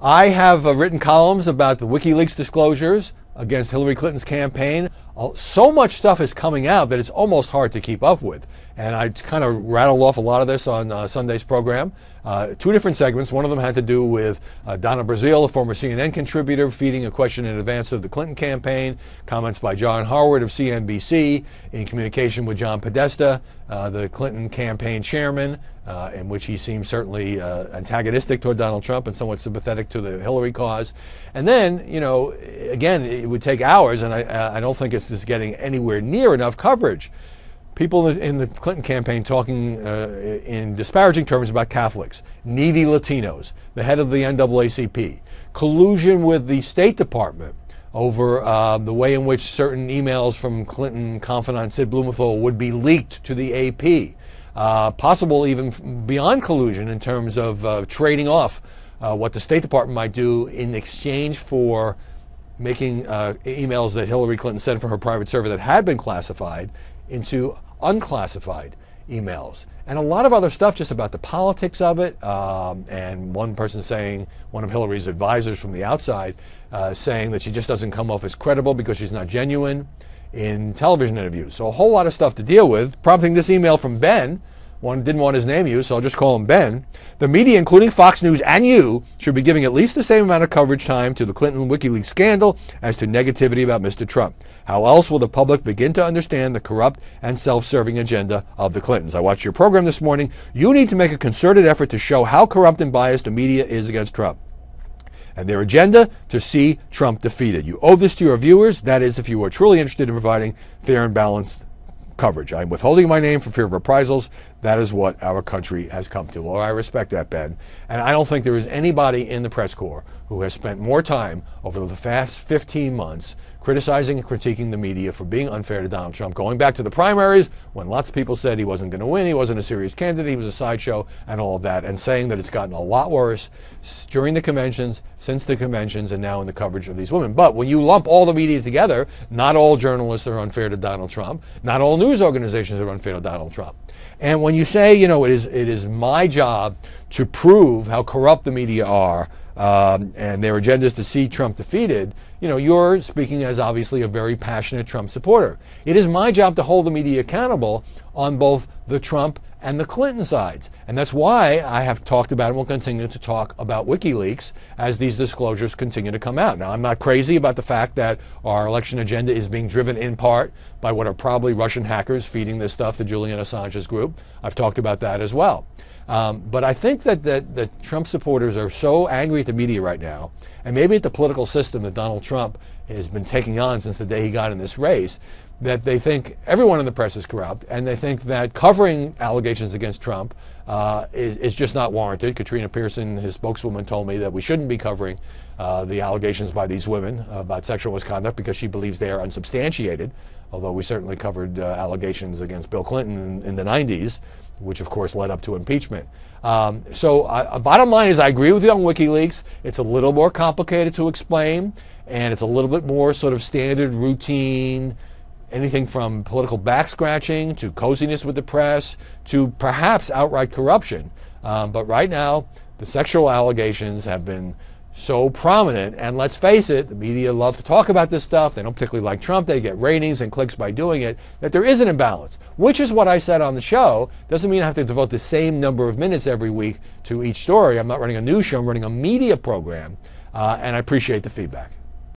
I have uh, written columns about the WikiLeaks disclosures against Hillary Clinton's campaign. So much stuff is coming out that it's almost hard to keep up with. And I kind of rattled off a lot of this on uh, Sunday's program. Uh, two different segments. One of them had to do with uh, Donna Brazile, a former CNN contributor, feeding a question in advance of the Clinton campaign. Comments by John Harwood of CNBC in communication with John Podesta, uh, the Clinton campaign chairman, uh, in which he seemed certainly uh, antagonistic toward Donald Trump and somewhat sympathetic to the Hillary cause. And then, you know, again, it would take hours, and I, I don't think it's just getting anywhere near enough coverage. People in the Clinton campaign talking uh, in disparaging terms about Catholics, needy Latinos, the head of the NAACP, collusion with the State Department over uh, the way in which certain emails from Clinton confidant Sid Blumenthal would be leaked to the AP, uh, possible even beyond collusion in terms of uh, trading off uh, what the State Department might do in exchange for making uh, emails that Hillary Clinton sent from her private server that had been classified into unclassified emails and a lot of other stuff just about the politics of it. Um, and one person saying, one of Hillary's advisors from the outside, uh, saying that she just doesn't come off as credible because she's not genuine in television interviews. So a whole lot of stuff to deal with, prompting this email from Ben one didn't want his name used, so I'll just call him Ben. The media, including Fox News and you, should be giving at least the same amount of coverage time to the Clinton WikiLeaks scandal as to negativity about Mr. Trump. How else will the public begin to understand the corrupt and self serving agenda of the Clintons? I watched your program this morning. You need to make a concerted effort to show how corrupt and biased the media is against Trump and their agenda to see Trump defeated. You owe this to your viewers, that is, if you are truly interested in providing fair and balanced coverage. I'm withholding my name for fear of reprisals. That is what our country has come to. Well, I respect that, Ben. And I don't think there is anybody in the press corps who has spent more time over the past 15 months criticizing and critiquing the media for being unfair to Donald Trump, going back to the primaries when lots of people said he wasn't going to win, he wasn't a serious candidate, he was a sideshow, and all of that, and saying that it's gotten a lot worse during the conventions, since the conventions, and now in the coverage of these women. But when you lump all the media together, not all journalists are unfair to Donald Trump, not all news organizations are unfair to Donald Trump. And when you say, you know, it is, it is my job to prove how corrupt the media are, um, and their agendas to see Trump defeated, you know, you're speaking as obviously a very passionate Trump supporter. It is my job to hold the media accountable on both the Trump and the Clinton sides. And that's why I have talked about and will continue to talk about WikiLeaks as these disclosures continue to come out. Now, I'm not crazy about the fact that our election agenda is being driven in part by what are probably Russian hackers feeding this stuff to Julian Assange's group. I've talked about that as well. Um, but I think that, that, that Trump supporters are so angry at the media right now, and maybe at the political system that Donald Trump has been taking on since the day he got in this race, that they think everyone in the press is corrupt, and they think that covering allegations against Trump uh, is, is just not warranted. Katrina Pearson, his spokeswoman, told me that we shouldn't be covering uh, the allegations by these women about sexual misconduct because she believes they are unsubstantiated, although we certainly covered uh, allegations against Bill Clinton in, in the 90s which of course led up to impeachment. Um, so, uh, bottom line is, I agree with you on WikiLeaks. It's a little more complicated to explain, and it's a little bit more sort of standard, routine, anything from political back scratching to coziness with the press to perhaps outright corruption. Um, but right now, the sexual allegations have been so prominent. And let's face it, the media love to talk about this stuff. They don't particularly like Trump. They get ratings and clicks by doing it. That there is an imbalance, which is what I said on the show. Doesn't mean I have to devote the same number of minutes every week to each story. I'm not running a news show, I'm running a media program. Uh, and I appreciate the feedback.